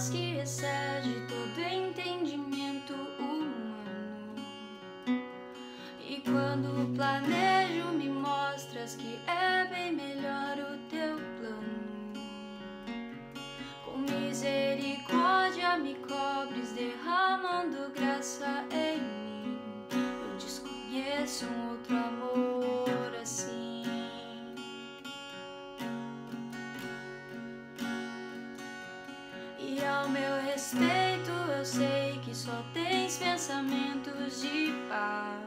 paz que excede todo entendimento humano. E quando planejo, me mostras que é bem melhor o teu plano. Com misericórdia, me cobres, derramando graça em mim. Eu desconheço um outro amor. respeito, eu sei que só tens pensamentos de paz.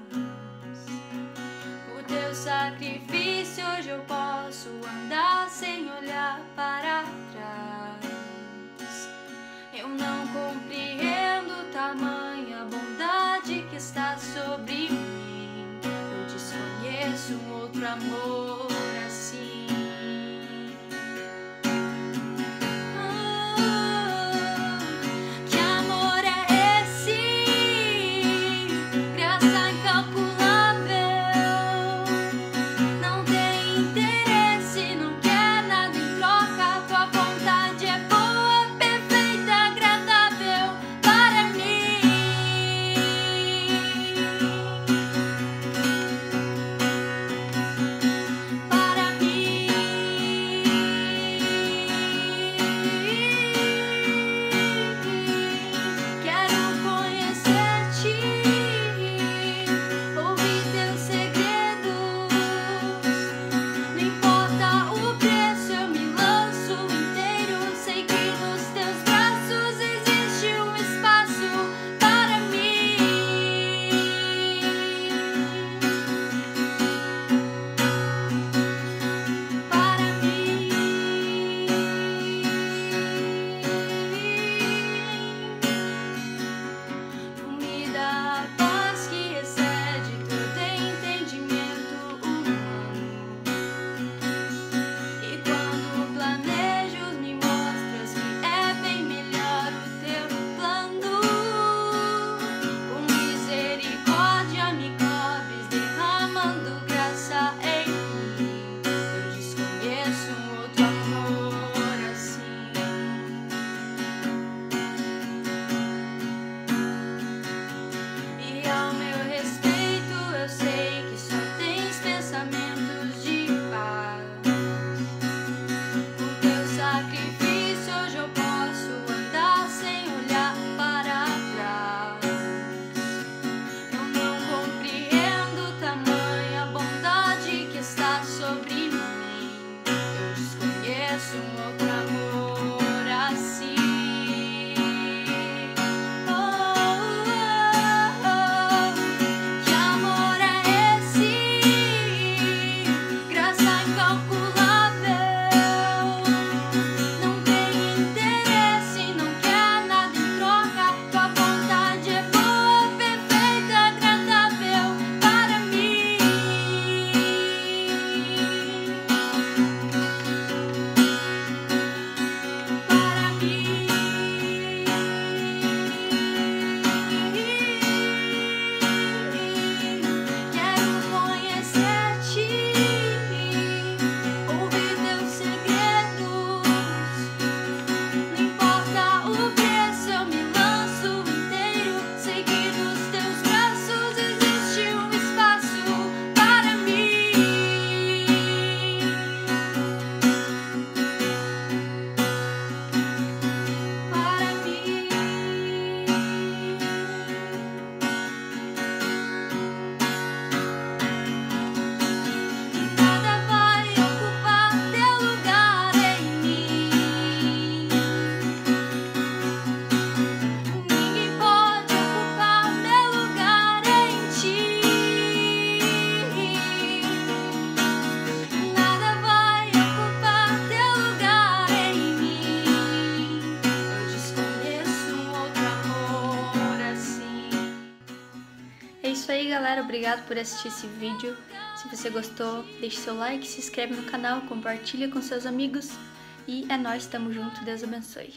O teu sacrifício hoje eu posso andar sem olhar para trás. Eu não compreendo tamanha bondade que está sobre mim. Eu desconheço um outro amor. galera, obrigado por assistir esse vídeo. Se você gostou, deixe seu like, se inscreve no canal, compartilha com seus amigos. E é nós, tamo junto, Deus abençoe.